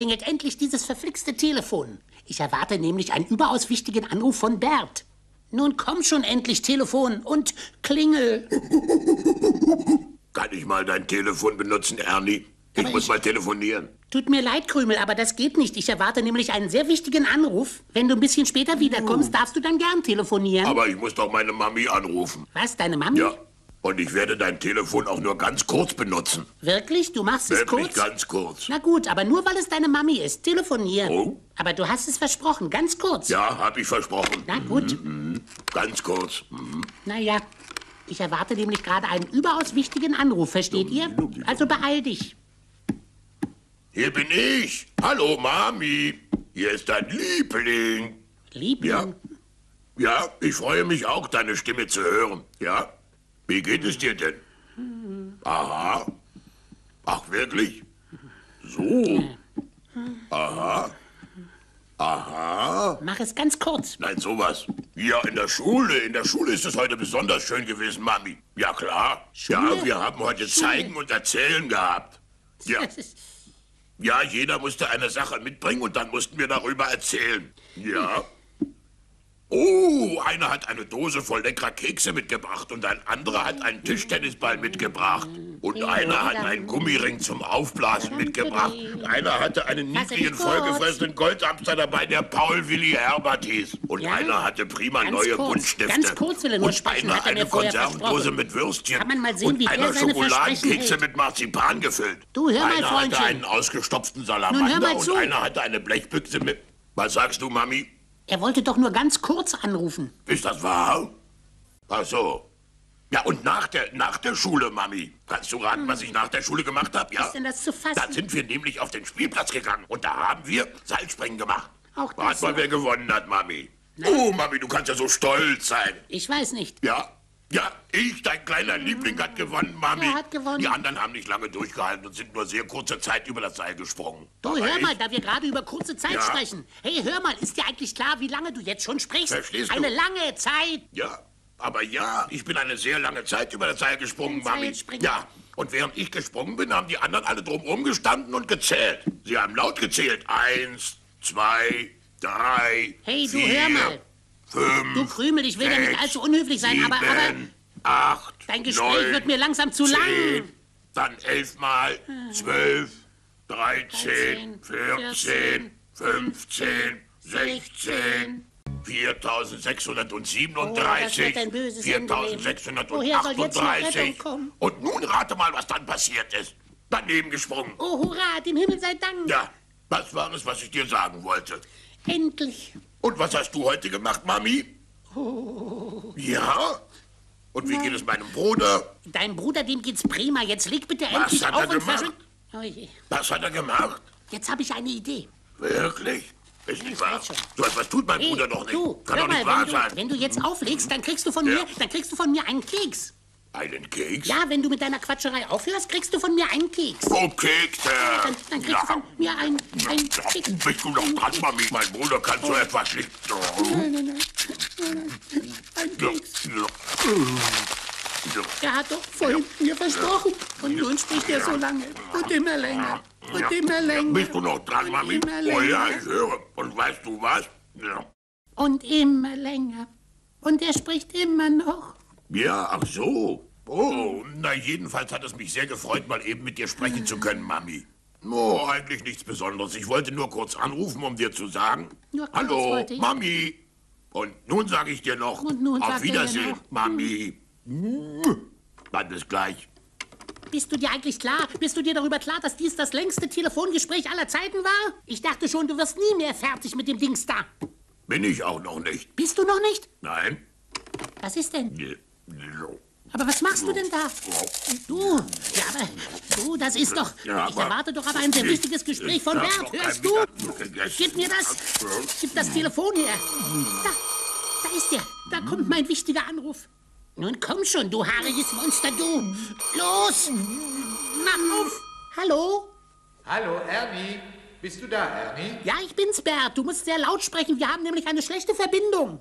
klingelt endlich dieses verflixte Telefon. Ich erwarte nämlich einen überaus wichtigen Anruf von Bert. Nun komm schon endlich, Telefon, und klingel. Kann ich mal dein Telefon benutzen, Ernie? Ich Aber muss ich- mal telefonieren. Tut mir leid, Krümel, aber das geht nicht. Ich erwarte nämlich einen sehr wichtigen Anruf. Wenn du ein bisschen später wiederkommst, darfst du dann gern telefonieren. Aber ich muss doch meine Mami anrufen. Was, deine Mami? Ja. Und ich werde dein Telefon auch nur ganz kurz benutzen. Wirklich? Du machst es Wirklich kurz? ganz kurz. Na gut, aber nur weil es deine Mami ist. Telefonier. Oh. Aber du hast es versprochen, ganz kurz. Ja, hab ich versprochen. Na gut. Ganz kurz. Mhm. Naja, ich erwarte nämlich gerade einen überaus wichtigen Anruf, versteht ihr? Also beeil dich. Hier bin ich. Hallo, Mami. Hier ist dein Liebling. Liebling. Ja. Ja, ich freue mich auch, deine Stimme zu hören. Ja? Wie geht es dir denn? Aha. Ach, wirklich? So. Aha. Aha. Mach es ganz kurz. Nein, sowas. Ja, in der Schule. In der Schule ist es heute besonders schön gewesen, Mami. Ja, klar. Schule? Ja, wir haben heute Schule. Zeigen und Erzählen gehabt. Ja. Ja, jeder musste eine Sache mitbringen und dann mussten wir darüber erzählen. Ja. Oh, einer hat eine Dose voll leckerer Kekse mitgebracht und ein anderer hat einen Tischtennisball mitgebracht. Und einer hat einen Gummiring zum Aufblasen mitgebracht. Und einer hatte einen kurz. vollgefressenen Goldhamster dabei, der Paul Willi Herbert hieß. Und Ja? einer hatte prima Ganz neue kurz, Buntstifte. ganz kurz will er nur und sprechen, einer er eine Konservendose mit Würstchen. Kann man mal sehen, und wie einer Schokoladenkekse mit Marzipan gefüllt. Du, hör mal, einer hatte einen ausgestopften Nun, hör Salamander mal und zu. einer hatte eine Blechbüchse mit... Was sagst du, Mami? Er wollte doch nur ganz kurz anrufen. Ist das wahr? Ach so. Ja, und nach der, nach der Schule, Mami. Kannst du raten, was ich nach der Schule gemacht habe, ja? Ist denn das zu fassen? Da sind wir nämlich auf den Spielplatz gegangen und da haben wir Seilspringen gemacht. Auch Rat das mal, noch. wer gewonnen hat, Mami. Oh, Mami, du kannst ja so stolz sein. Ich weiß nicht. Ja, ja, ich, dein kleiner Liebling, hat gewonnen, Mami. Er hat gewonnen. Die anderen haben nicht lange durchgehalten und sind nur sehr kurze Zeit über das Seil gesprungen. Du, Aber hör ich, mal, da wir gerade über kurze Zeit Ja? sprechen. Hey, hör mal, ist dir eigentlich klar, wie lange du jetzt schon sprichst? Verstehst du? Eine lange Zeit. Ja, aber ja, ich bin eine sehr lange Zeit über das Seil gesprungen, Mami. Seilspringen. Ja, und während ich gesprungen bin, haben die anderen alle drumherum gestanden und gezählt. Sie haben laut gezählt. Eins, zwei, drei, Hey, du, vier, hör mal. Fünf, Du Krümel, ich will ja nicht sechs, allzu unhöflich sein, aber, aber sieben, acht, dein Gespräch neun, wird mir langsam zu zehn, lang. Dann elfmal, zwölf, dreizehn, vierzehn, fünfzehn, sechzehn, Oh, das 4637, wird ein böses Ende nehmen. Woher soll jetzt noch 4638. Rettung kommen? Und nun rate mal, was dann passiert ist. Daneben gesprungen. Oh, hurra, dem Himmel sei Dank. Ja, das war es, was ich dir sagen wollte. Endlich. Und was hast du heute gemacht, Mami? Oh. Ja? Und wie geht es meinem Bruder? Deinem Bruder, dem geht's prima. Jetzt leg bitte Was endlich hat auf er und gemacht? Oh. Was hat er gemacht? Jetzt habe ich eine Idee. Wirklich? Ist nicht Ich wahr? So etwas tut mein Hey, Bruder doch nicht. du, Kann doch nicht mal, wahr wenn sein. du, wenn du jetzt auflegst, dann kriegst du von Ja. mir, dann kriegst du von mir einen Keks. Einen Keks? Ja, wenn du mit deiner Quatscherei aufhörst, kriegst du von mir einen Keks. Oh, Kekse. Dann, dann kriegst du von mir einen Ja, Keks. bist du noch dran, Mami? Mein Bruder kann so etwas nicht. Nein, nein, nein. Ein Keks. Er hat doch vorhin mir versprochen. Und nun spricht er so lange. Und immer länger. Und immer länger. Bist du noch dran, Mami? immer Oh ja, ich höre. Und weißt du was? Ja. Und immer länger. Und er spricht immer noch. Ja, ach so. Oh, na jedenfalls hat es mich sehr gefreut, mal eben mit dir sprechen zu können, Mami. Oh, eigentlich nichts Besonderes. Ich wollte nur kurz anrufen, um dir zu sagen. Nur Hallo. Mami. Und nun sage ich dir noch. Und nun auf er Wiedersehen, noch. Mami. Dann bis gleich. Bist du dir eigentlich klar? Bist du dir darüber klar, dass dies das längste Telefongespräch aller Zeiten war? Ich dachte schon, du wirst nie mehr fertig mit dem Dings da. Bin ich auch noch nicht. Bist du noch nicht? Nein? Was ist denn? So. Aber was machst du denn da? Du, ja, aber du, das ist doch. Ja, Ich erwarte doch aber ein sehr wichtiges Gespräch von Bert. Hörst du? Gib mir das. Gib das Telefon her. Da, da ist er. Da kommt mein wichtiger Anruf. Nun komm schon, du haariges Monster, du. Los! Mach auf! Hallo? Hallo, Ernie. Bist du da, Ernie? Ja, ich bin's, Bert. Du musst sehr laut sprechen. Wir haben nämlich eine schlechte Verbindung.